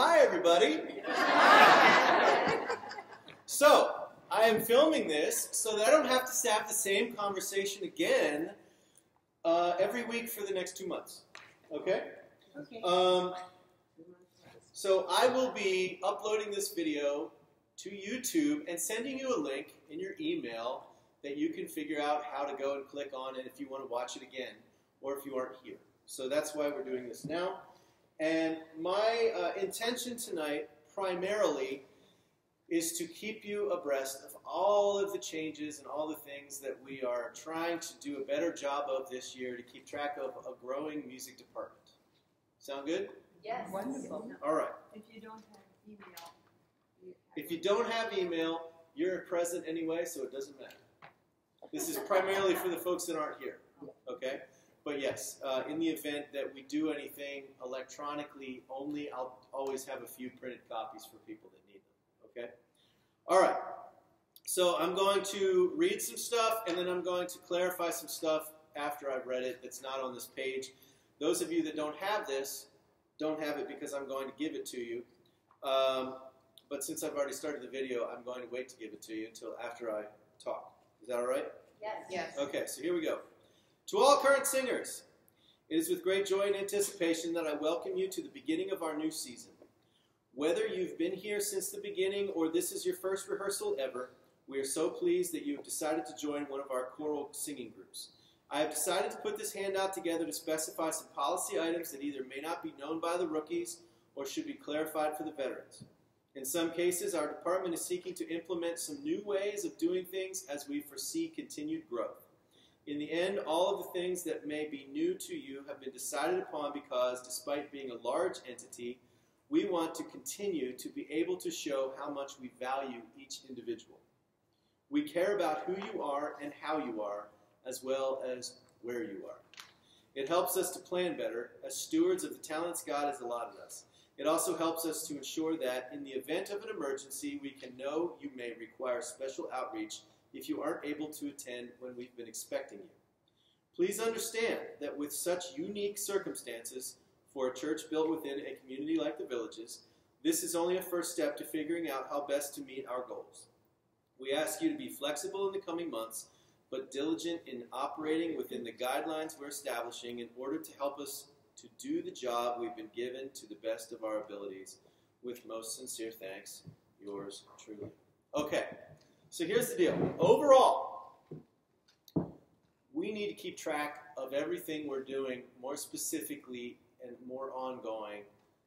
Hi, everybody. so, I am filming this so that I don't have to have the same conversation again uh, every week for the next two months. Okay? Okay. Um, so, I will be uploading this video to YouTube and sending you a link in your email that you can figure out how to go and click on it if you want to watch it again or if you aren't here. So that's why we're doing this now. And my uh, intention tonight, primarily, is to keep you abreast of all of the changes and all the things that we are trying to do a better job of this year to keep track of a growing music department. Sound good? Yes. Wonderful. All right. If you don't have email, you If you don't have email, you're present anyway, so it doesn't matter. This is primarily for the folks that aren't here. Okay? But yes, uh, in the event that we do anything electronically only, I'll always have a few printed copies for people that need them. Okay? All right. So I'm going to read some stuff and then I'm going to clarify some stuff after I've read it that's not on this page. Those of you that don't have this, don't have it because I'm going to give it to you. Um, but since I've already started the video, I'm going to wait to give it to you until after I talk. Is that all right? Yes. Yes. Okay, so here we go. To all current singers, it is with great joy and anticipation that I welcome you to the beginning of our new season. Whether you've been here since the beginning or this is your first rehearsal ever, we are so pleased that you have decided to join one of our choral singing groups. I have decided to put this handout together to specify some policy items that either may not be known by the rookies or should be clarified for the veterans. In some cases, our department is seeking to implement some new ways of doing things as we foresee continued growth. In the end, all of the things that may be new to you have been decided upon because, despite being a large entity, we want to continue to be able to show how much we value each individual. We care about who you are and how you are, as well as where you are. It helps us to plan better as stewards of the talents God has allotted us. It also helps us to ensure that in the event of an emergency, we can know you may require special outreach if you aren't able to attend when we've been expecting you. Please understand that with such unique circumstances for a church built within a community like the Villages, this is only a first step to figuring out how best to meet our goals. We ask you to be flexible in the coming months, but diligent in operating within the guidelines we're establishing in order to help us to do the job we've been given to the best of our abilities. With most sincere thanks, yours truly. Okay, so here's the deal. Overall, we need to keep track of everything we're doing more specifically and more ongoing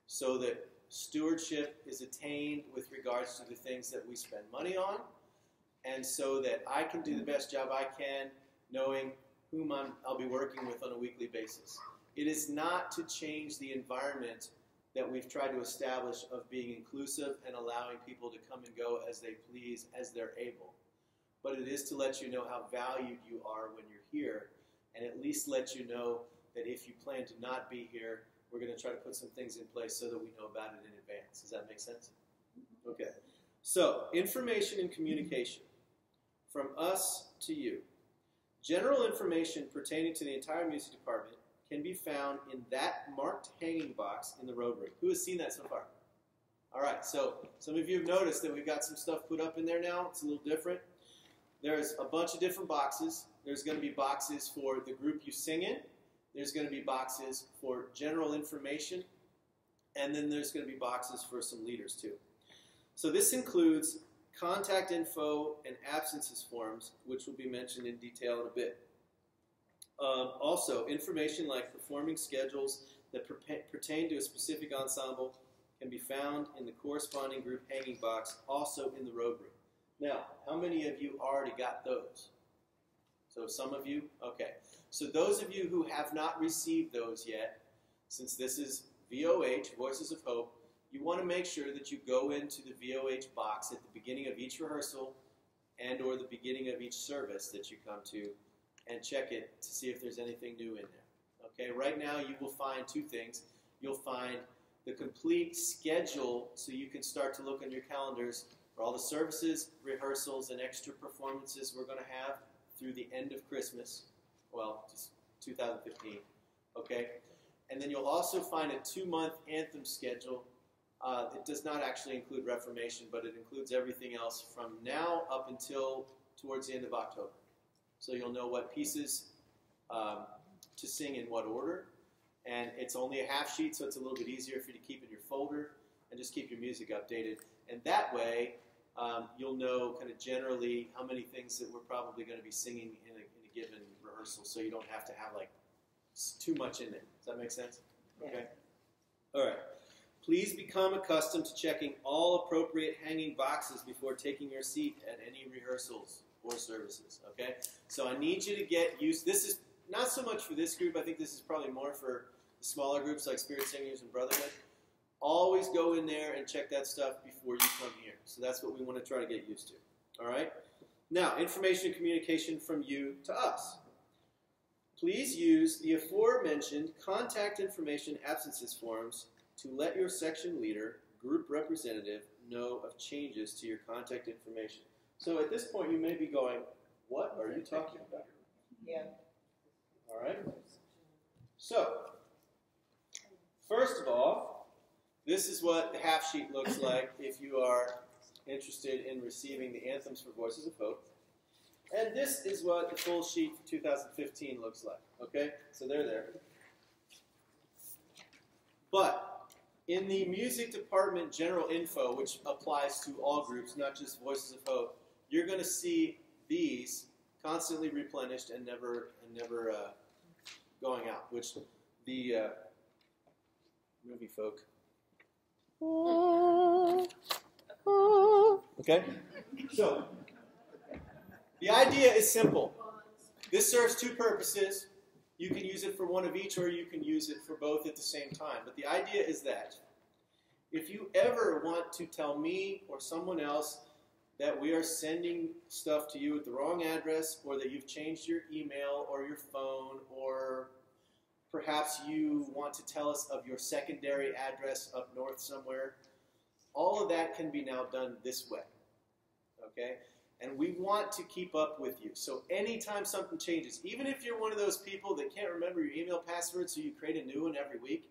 so that stewardship is attained with regards to the things that we spend money on and so that I can do the best job I can knowing whom I'm, I'll be working with on a weekly basis. It is not to change the environment that we've tried to establish of being inclusive and allowing people to come and go as they please, as they're able. But it is to let you know how valued you are when you're here, and at least let you know that if you plan to not be here, we're going to try to put some things in place so that we know about it in advance. Does that make sense? Mm-hmm. Okay. So, information and communication from us to you. General information pertaining to the entire music department can be found in that marked hanging box in the room. Who has seen that so far? All right, so some of you have noticed that we've got some stuff put up in there now. It's a little different. There's a bunch of different boxes. There's going to be boxes for the group you sing in. There's going to be boxes for general information. And then there's going to be boxes for some leaders too. So this includes contact info and absences forms, which will be mentioned in detail in a bit. Um, also, information like performing schedules that pertain to a specific ensemble can be found in the corresponding group hanging box, also in the road room. Now, how many of you already got those? So, some of you? Okay. So, those of you who have not received those yet, since this is VOH, Voices of Hope, you want to make sure that you go into the VOH box at the beginning of each rehearsal and or the beginning of each service that you come to and check it to see if there's anything new in there. Okay, right now you will find two things. You'll find the complete schedule so you can start to look on your calendars for all the services, rehearsals, and extra performances we're going to have through the end of Christmas. Well, just 2015. Okay? And then you'll also find a two month anthem schedule Uh, it does not actually include Reformation, but it includes everything else from now up until towards the end of October. So you'll know what pieces um, to sing in what order. And it's only a half sheet, so it's a little bit easier for you to keep in your folder and just keep your music updated. And that way, um, you'll know kind of generally how many things that we're probably going to be singing in a, in a given rehearsal, so you don't have to have like too much in there. Does that make sense? Okay. All right. Please become accustomed to checking all appropriate hanging boxes before taking your seat at any rehearsals or services. Okay. So I need you to get used. This is not so much for this group. I think this is probably more for smaller groups like Spirit Singers and Brotherhood. Always go in there and check that stuff before you come here. So that's what we want to try to get used to. All right? Now, information and communication from you to us. Please use the aforementioned contact information absences forms to let your section leader, group representative, know of changes to your contact information. So at this point, you may be going, What are you talking about? Yeah. All right? So, first of all, this is what the half sheet looks like if you are interested in receiving the anthems for Voices of Hope. And this is what the full sheet for 2015 looks like. Okay? So they're there. But in the music department general info, which applies to all groups, not just Voices of Hope, you're going to see these constantly replenished and never and never uh, going out. Which the uh, movie folk. Okay, so the idea is simple. This serves two purposes. You can use it for one of each, or you can use it for both at the same time. But the idea is that if you ever want to tell me or someone else that we are sending stuff to you at the wrong address, or that you've changed your email or your phone, or perhaps you want to tell us of your secondary address up north somewhere, all of that can be now done this way. Okay? And we want to keep up with you. So anytime something changes, even if you're one of those people that can't remember your email password, so you create a new one every week,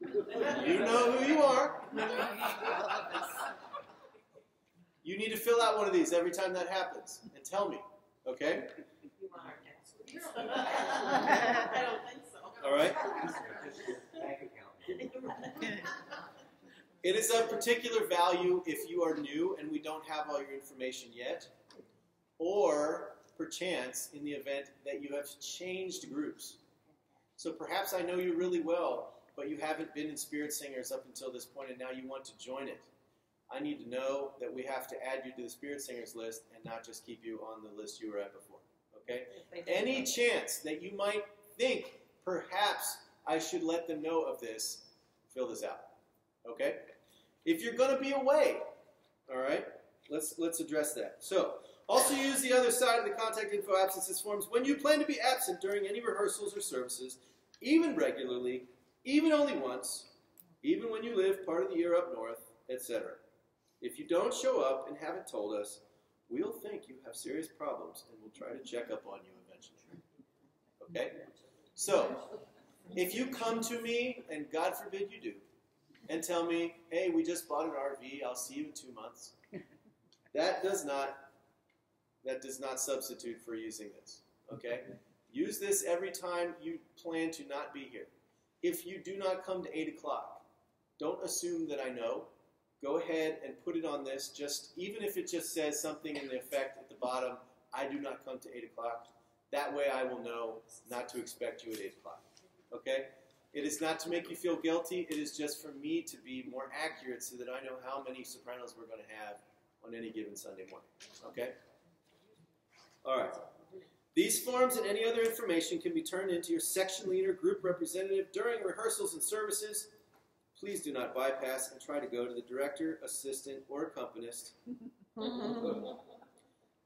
you know who you are. You need to fill out one of these every time that happens and tell me. Okay? You want our passwords? I don't think so. All right? Bank account. It is of particular value if you are new and we don't have all your information yet, or perchance in the event that you have changed groups. So perhaps I know you really well, but you haven't been in Spirit Singers up until this point and now you want to join it. I need to know that we have to add you to the Spirit Singers list and not just keep you on the list you were at before. Okay? Any chance that you might think perhaps I should let them know of this, fill this out. Okay? If you're going to be away, all right? Let's let's address that. So, also use the other side of the contact info absences forms when you plan to be absent during any rehearsals or services, even regularly, even only once, even when you live part of the year up north, etc. If you don't show up and haven't told us, we'll think you have serious problems and we'll try to check up on you eventually. Okay? So, if you come to me, and God forbid you do, and tell me, hey, we just bought an RV, I'll see you in two months, that does not that does not substitute for using this. Okay? Use this every time you plan to not be here. If you do not come to 8 o'clock, don't assume that I know. Go ahead and put it on this, just even if it just says something in the effect at the bottom, I do not come to 8 o'clock. That way I will know not to expect you at 8 o'clock. Okay? It is not to make you feel guilty, it is just for me to be more accurate so that I know how many sopranos we're going to have on any given Sunday morning. Okay? All right. These forms and any other information can be turned into your section leader, group representative during rehearsals and services. Please do not bypass and try to go to the director, assistant, or accompanist.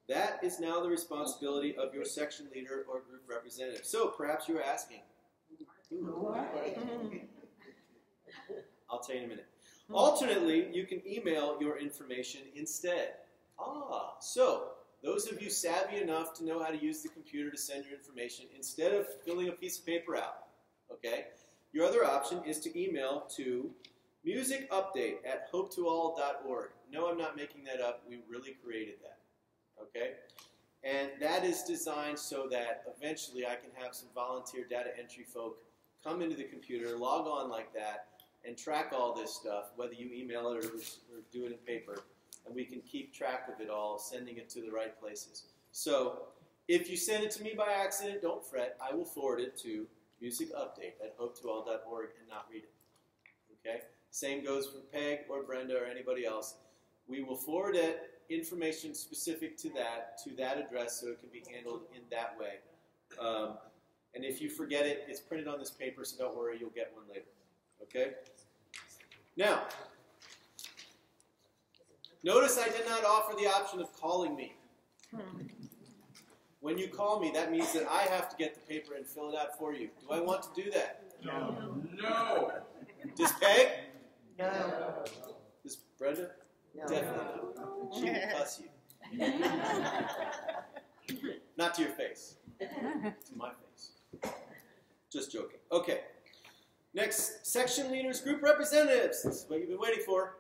That is now the responsibility of your section leader or group representative. So perhaps you are asking? I'll tell you in a minute. Alternately, you can email your information instead. Ah, so those of you savvy enough to know how to use the computer to send your information, instead of filling a piece of paper out, okay, your other option is to email to Music update at hopetoall.org. No, I'm not making that up. We really created that. Okay? And that is designed so that eventually I can have some volunteer data entry folk come into the computer, log on like that, and track all this stuff, whether you email it or, or do it in paper, and we can keep track of it all, sending it to the right places. So if you send it to me by accident, don't fret. I will forward it to Music Update at hopetoall.org and not read it. Okay? Same goes for Peg or Brenda or anybody else. We will forward it information specific to that to that address so it can be handled in that way. Um, and if you forget it, it's printed on this paper, so don't worry, you'll get one later. Okay? Now, notice I did not offer the option of calling me. When you call me, that means that I have to get the paper and fill it out for you. Do I want to do that? No. No. Does Peg? No. Does Brenda? No. Definitely not. She will cuss you. Not to your face. To my face. Just joking. Okay. Next, section leaders, group representatives. This is what you've been waiting for.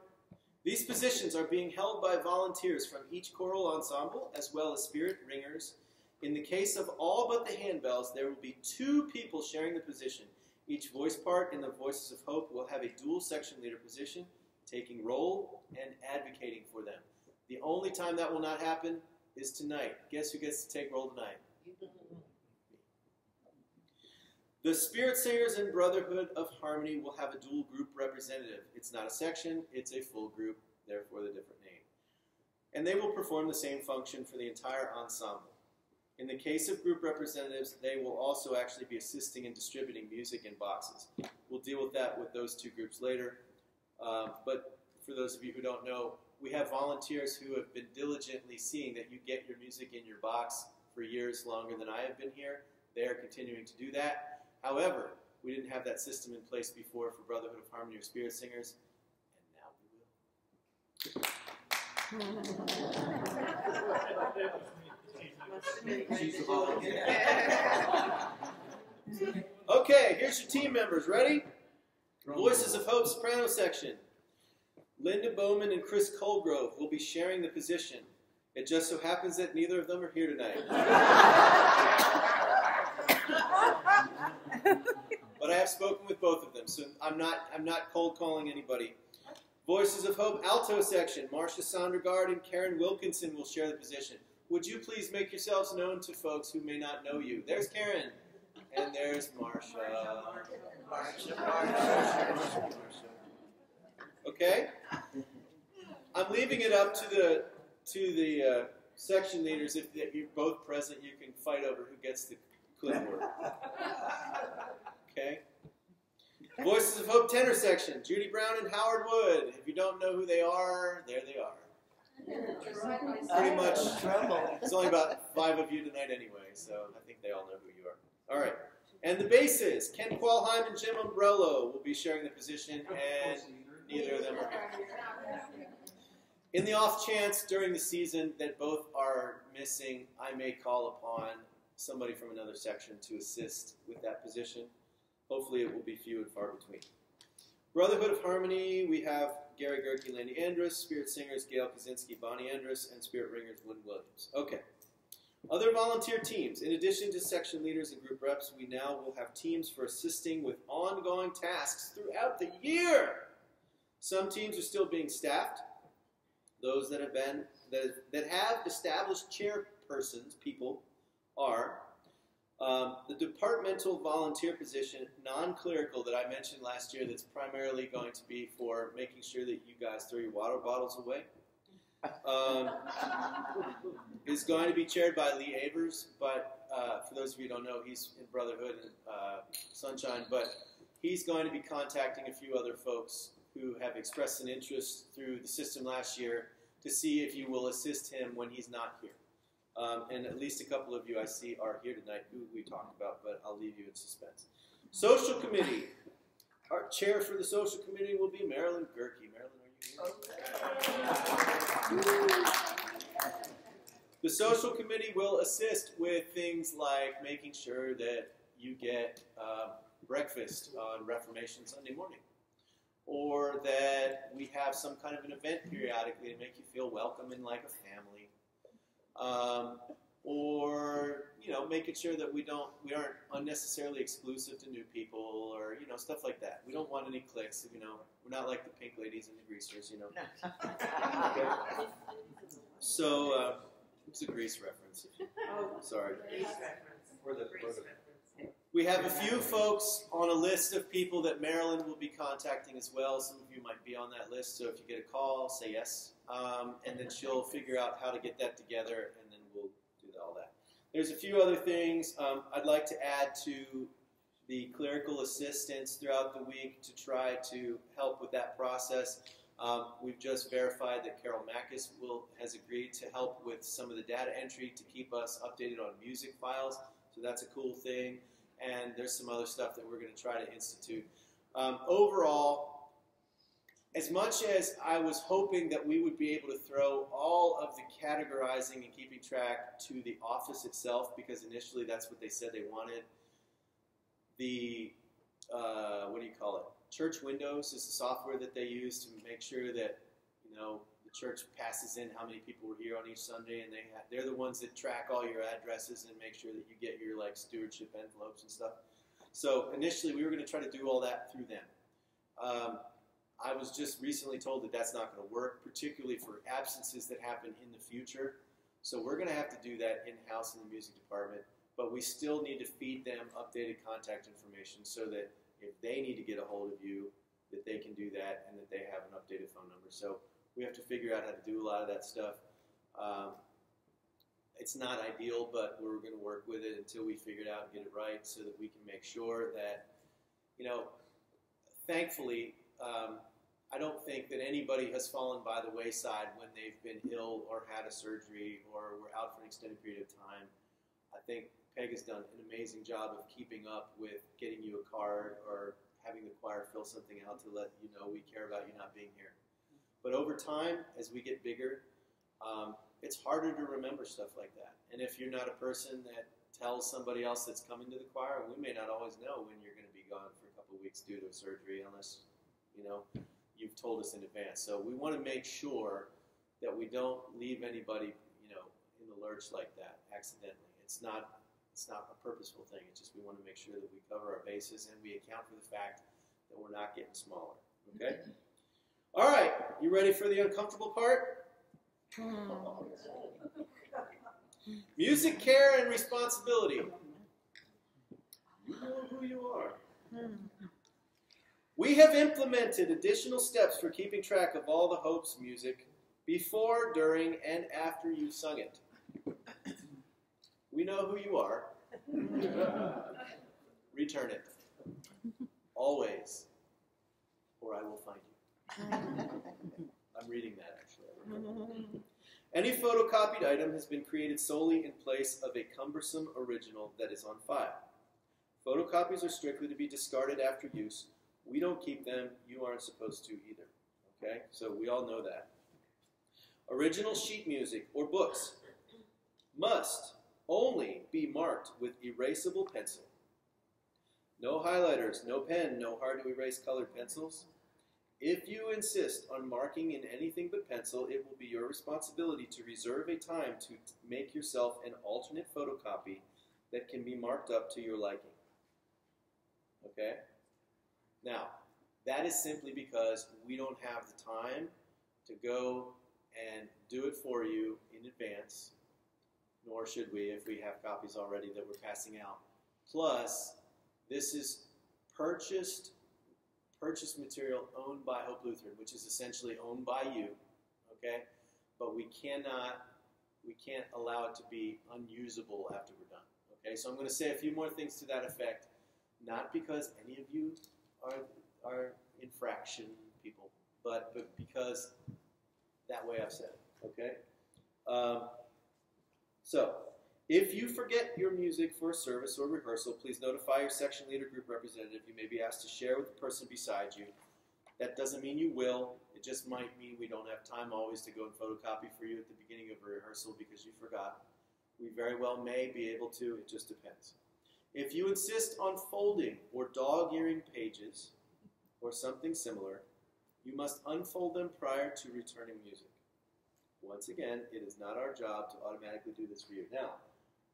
These positions are being held by volunteers from each choral ensemble as well as spirit ringers. In the case of all but the handbells, there will be two people sharing the position. Each voice part in the Voices of Hope will have a dual section leader position, taking roll and advocating for them. The only time that will not happen is tonight. Guess who gets to take roll tonight? The Spirit Singers and Brotherhood of Harmony will have a dual group representative. It's not a section, it's a full group, therefore the different name. And they will perform the same function for the entire ensemble. In the case of group representatives, they will also actually be assisting in distributing music in boxes. We'll deal with that with those two groups later. Um, but for those of you who don't know, we have volunteers who have been diligently seeing that you get your music in your box for years longer than I have been here. They are continuing to do that. However, we didn't have that system in place before for Brotherhood of Harmony or Spirit Singers, and now we will. She's a volunteer. Okay, here's your team members. Ready? Voices of Hope soprano section. Linda Bowman and Chris Colgrove will be sharing the position. It just so happens that neither of them are here tonight. but I have spoken with both of them, so I'm not I'm not cold calling anybody. Voices of Hope alto section. Marcia Sondergaard and Karen Wilkinson will share the position. Would you please make yourselves known to folks who may not know you? There's Karen, and there's Marcia. Okay. I'm leaving it up to the to the uh, section leaders. If, if you're both present, you can fight over who gets the clipboard. Okay. Voices of Hope tenor section. Judy Brown and Howard Wood. If you don't know who they are, there they are. Pretty much. It's only about five of you tonight anyway, so I think they all know who you are. All right. And the basses. Ken Qualheim and Jim Umbrello will be sharing the position, and neither of them are here. In the off chance during the season that both are missing, I may call upon somebody from another section to assist with that position. Hopefully, it will be few and far between. Brotherhood of Harmony, we have Gary Gerke, Landy Andrus, Spirit Singers, Gail Kaczynski, Bonnie Andrus, and Spirit Ringers, Lynn Williams. Okay. Other volunteer teams. In addition to section leaders and group reps, we now will have teams for assisting with ongoing tasks throughout the year. Some teams are still being staffed. Those that have been that, that have established chairpersons, people, are um, the departmental volunteer position, non-clerical, that I mentioned last year. That's primarily going to be for making sure that you guys throw your water bottles away. Um, is going to be chaired by Lee Avers, but uh, for those of you who don't know, he's in Brotherhood and uh, SonShine, but he's going to be contacting a few other folks who have expressed an interest through the system last year to see if you will assist him when he's not here. Um, and at least a couple of you I see are here tonight who we talked about, but I'll leave you in suspense. Social committee. Our chair for the social committee will be Marilyn Gerke. Marilyn, are you here? The social committee will assist with things like making sure that you get uh, breakfast on Reformation Sunday morning. or that we have some kind of an event periodically to make you feel welcome and like a family, um, or you know, making sure that we don't we aren't unnecessarily exclusive to new people, or you know, stuff like that. We don't want any cliques. You know, we're not like the pink ladies and the greasers. You know. So uh, it's a grease reference. Oh, Sorry. Grace reference. For the- Grace for the- reference. We have a few folks on a list of people that Marilyn will be contacting as well. Some of you might be on that list, so if you get a call, say yes. Um, and then she'll figure out how to get that together, and then we'll do all that. There's a few other things um, I'd like to add to the clerical assistance throughout the week to try to help with that process. Um, we've just verified that Carol Mackis will has agreed to help with some of the data entry to keep us updated on music files. So that's a cool thing and there's some other stuff that we're going to try to institute. Um, overall, as much as I was hoping that we would be able to throw all of the categorizing and keeping track to the office itself, because initially that's what they said they wanted, the uh, what do you call it? Church Windows is the software that they use to make sure that you know church passes in how many people were here on each Sunday, and they ha- they're the ones that track all your addresses and make sure that you get your like stewardship envelopes and stuff. So initially, we were going to try to do all that through them. Um, I was just recently told that that's not going to work, particularly for absences that happen in the future. So we're going to have to do that in house in the music department. But we still need to feed them updated contact information so that if they need to get a hold of you, that they can do that and that they have an updated phone number. So we have to figure out how to do a lot of that stuff. Um, it's not ideal, but we're going to work with it until we figure it out and get it right so that we can make sure that, you know, thankfully, um, I don't think that anybody has fallen by the wayside when they've been ill or had a surgery or were out for an extended period of time. I think Peg has done an amazing job of keeping up with getting you a card or having the choir fill something out to let you know we care about you not being here. But over time, as we get bigger, um, it's harder to remember stuff like that. And if you're not a person that tells somebody else that's coming to the choir, we may not always know when you're going to be gone for a couple weeks due to surgery, unless you know you've told us in advance. So we want to make sure that we don't leave anybody, you know, in the lurch like that accidentally. It's not it's not a purposeful thing. It's just we want to make sure that we cover our bases and we account for the fact that we're not getting smaller. Okay. All right, you ready for the uncomfortable part? Music care and responsibility. You know who you are. We have implemented additional steps for keeping track of all the Hope's music before, during, and after you've sung it. We know who you are. Return it. Always. Or I will find you. I'm reading that actually. Any photocopied item has been created solely in place of a cumbersome original that is on file. Photocopies are strictly to be discarded after use. We don't keep them, you aren't supposed to either. Okay? So we all know that. Original sheet music or books must only be marked with erasable pencil. No highlighters, no pen, no hard to erase colored pencils. If you insist on marking in anything but pencil, it will be your responsibility to reserve a time to make yourself an alternate photocopy that can be marked up to your liking. Okay? Now, that is simply because we don't have the time to go and do it for you in advance, nor should we if we have copies already that we're passing out. Plus, this is purchased purchased material owned by Hope Lutheran, which is essentially owned by you, okay? But we cannot we can't allow it to be unusable after we're done. Okay, so I'm going to say a few more things to that effect, not because any of you are are infraction people, but but because that way I've said it. Okay. Um, so, if you forget your music for a service or rehearsal, please notify your section leader group representative. You may be asked to share with the person beside you. That doesn't mean you will. It just might mean we don't have time always to go and photocopy for you at the beginning of a rehearsal because you forgot. We very well may be able to. It just depends. If you insist on folding or dog earing pages or something similar, You must unfold them prior to returning music. Once again, it is not our job to automatically do this for you. Now,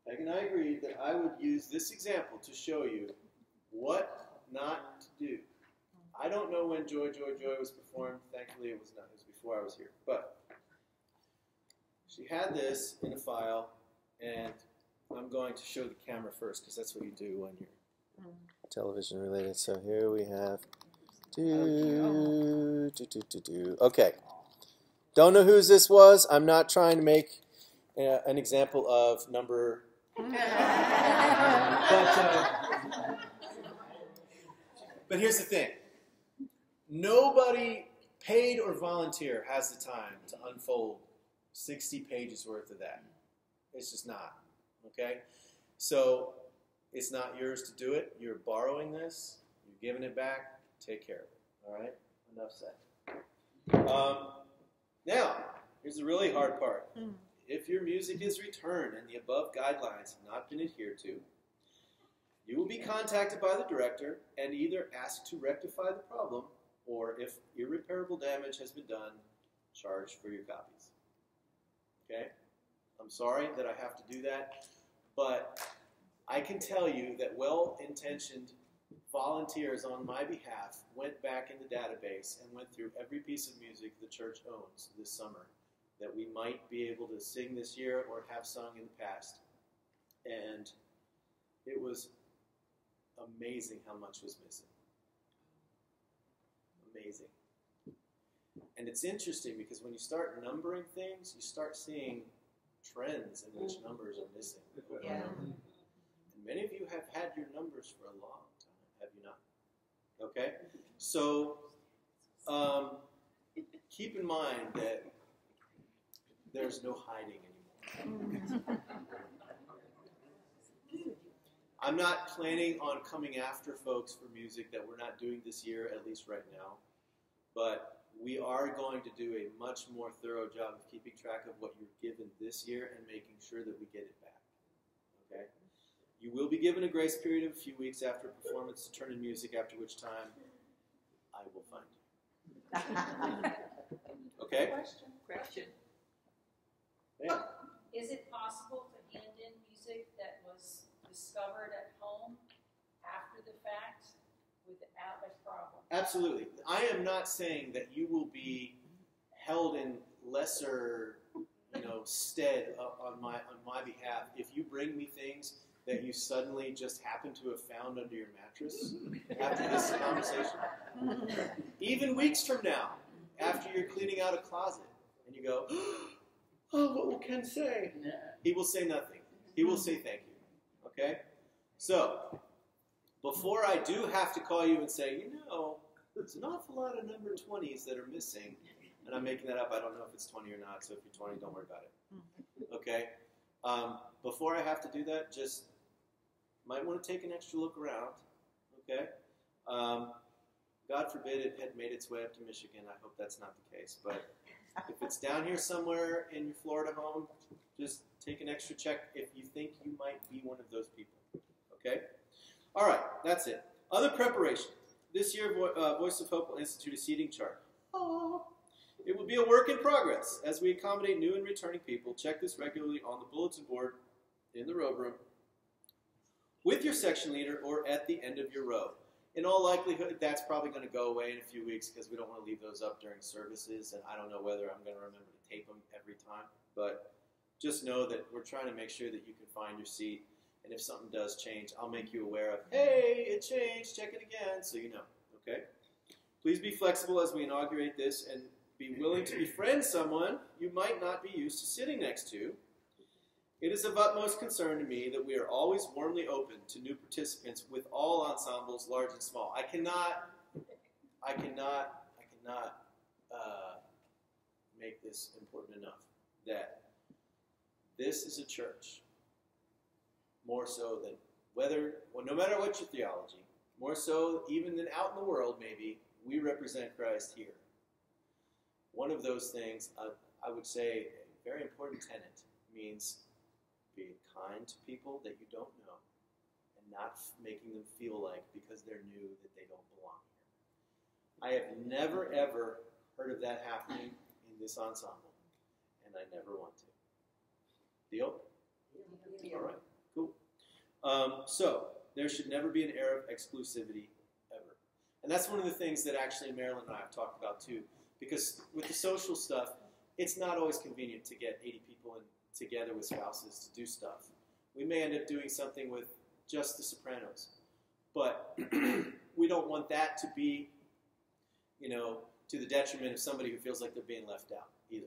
Peg and I agreed that I would use this example to show you what not to do. I don't know when Joy, Joy, Joy was performed. Thankfully, it was not. It was before I was here. But she had this in a file, and I'm going to show the camera first because that's what you do when you're television related. So here we have. Do, do, do, do, do. Okay. Don't know whose this was. I'm not trying to make uh, an example of number. But, uh, but here's the thing nobody, paid or volunteer, has the time to unfold 60 pages worth of that. It's just not. Okay? So it's not yours to do it. You're borrowing this, you're giving it back. Take care of it. All right? Enough said. Um, now, here's the really hard part. If your music is returned and the above guidelines have not been adhered to, you will be contacted by the director and either asked to rectify the problem or, if irreparable damage has been done, charged for your copies. Okay? I'm sorry that I have to do that, but I can tell you that well intentioned volunteers on my behalf went back in the database and went through every piece of music the church owns this summer that we might be able to sing this year or have sung in the past. And it was amazing how much was missing. Amazing. And it's interesting because when you start numbering things, you start seeing trends in which numbers are missing. Yeah. And many of you have had your numbers for a long time, have you not? Okay? So um, keep in mind that there's no hiding anymore. I'm not planning on coming after folks for music that we're not doing this year, at least right now. But we are going to do a much more thorough job of keeping track of what you're given this year and making sure that we get it back. Okay? You will be given a grace period of a few weeks after performance to turn in music, after which time I will find you. Okay? Question. Question. Yeah. Is it possible to hand in music that was discovered at home after the fact without a problem? Absolutely. I am not saying that you will be held in lesser, you know, stead on my on my behalf if you bring me things that you suddenly just happen to have found under your mattress after this conversation. Even weeks from now, after you're cleaning out a closet, and you go, oh, "Oh, what will Ken say?" He will say nothing. He will say thank you. Okay. So before I do have to call you and say, you know, there's an awful lot of number 20s that are missing, and I'm making that up. I don't know if it's 20 or not, so if you're 20, don't worry about it. Okay? Um, before I have to do that, just might want to take an extra look around. Okay? Um, God forbid it had made its way up to Michigan. I hope that's not the case. But if it's down here somewhere in your Florida home, just take an extra check if you think you might be one of those people. Okay? All right, that's it. Other preparation. This year, Vo- uh, Voice of Hope will institute a seating chart. Aw. It will be a work in progress as we accommodate new and returning people. Check this regularly on the bulletin board in the row room with your section leader or at the end of your row. In all likelihood, that's probably going to go away in a few weeks because we don't want to leave those up during services, and I don't know whether I'm going to remember to tape them every time. But just know that we're trying to make sure that you can find your seat. And if something does change, I'll make you aware of, hey, it changed, check it again, so you know. Okay? Please be flexible as we inaugurate this and be willing to befriend someone you might not be used to sitting next to. It is of utmost concern to me that we are always warmly open to new participants with all ensembles, large and small. I cannot, I cannot, I cannot uh, make this important enough that this is a church more so than whether, well, no matter what your theology, more so even than out in the world, maybe, we represent Christ here. One of those things, uh, I would say, a very important tenet means being kind to people that you don't know and not making them feel like because they're new that they don't belong here. I have never ever heard of that happening in this ensemble, and I never want to. Deal? All right, cool. Um, so there should never be an air of exclusivity ever, and that's one of the things that actually Marilyn and I have talked about too. Because with the social stuff, it's not always convenient to get 80 people in, together with spouses to do stuff. We may end up doing something with just the sopranos, but we don't want that to be, you know, to the detriment of somebody who feels like they're being left out either.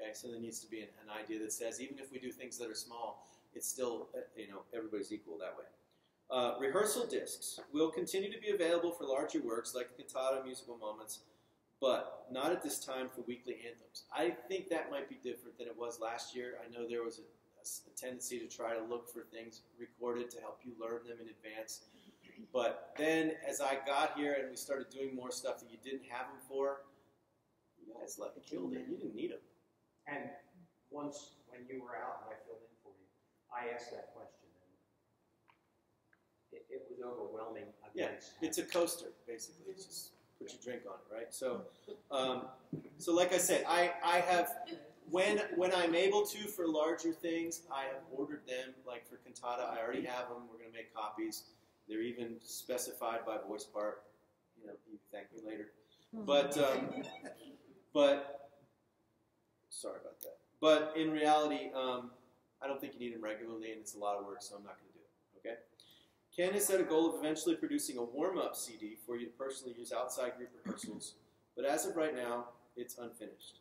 Okay, so there needs to be an, an idea that says even if we do things that are small, it's still, uh, you know, everybody's equal that way. Uh, rehearsal discs will continue to be available for larger works like the cantata, musical moments, but not at this time for weekly anthems. I think that might be different than it was last year. I know there was a tendency to try to look for things recorded to help you learn them in advance. But then as I got here and we started doing more stuff that you didn't have them for, you guys me killed it. You didn't need them. And once, when you were out and I filled in for you, I asked that question and it, it was overwhelming Yeah. It's a coaster, basically. It's just put your drink on it, right? So, um, so like I said, I, I have when when I'm able to for larger things, I have ordered them. Like for cantata, I already have them. We're gonna make copies. They're even specified by voice part. You know, you can thank me later. But um, but sorry about that. But in reality, um, I don't think you need them regularly, and it's a lot of work, so I'm not going to do it. Okay. Ken has set a goal of eventually producing a warm-up CD for you to personally use outside group rehearsals, but as of right now, it's unfinished.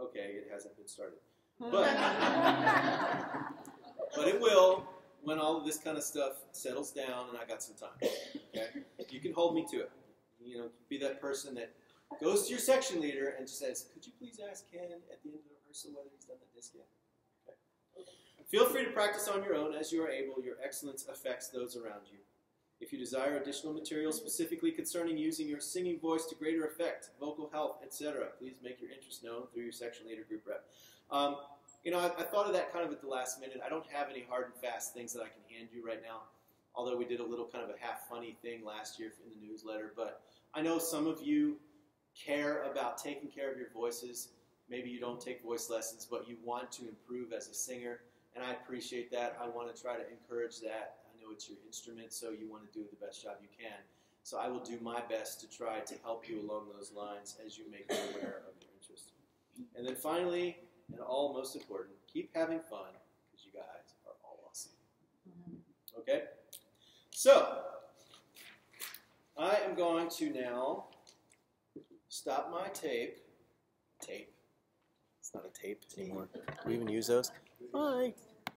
Okay, it hasn't been started, but but it will when all of this kind of stuff settles down and I got some time. Okay, you can hold me to it. You know, be that person that goes to your section leader and says, "Could you please ask Ken at the end of the rehearsal whether he's done the disc yet?" Feel free to practice on your own as you are able. Your excellence affects those around you. If you desire additional material specifically concerning using your singing voice to greater effect, vocal health, etc., please make your interest known through your section leader group rep. Um, you know, I, I thought of that kind of at the last minute. I don't have any hard and fast things that I can hand you right now, although we did a little kind of a half funny thing last year in the newsletter. But I know some of you care about taking care of your voices. Maybe you don't take voice lessons, but you want to improve as a singer, and I appreciate that. I want to try to encourage that. I know it's your instrument, so you want to do the best job you can. So I will do my best to try to help you along those lines as you make me aware of your interest. And then finally, and all most important, keep having fun because you guys are all awesome. Okay? So, I am going to now stop my tape. Tape. It's not a tape anymore. Do we even use those? Bye.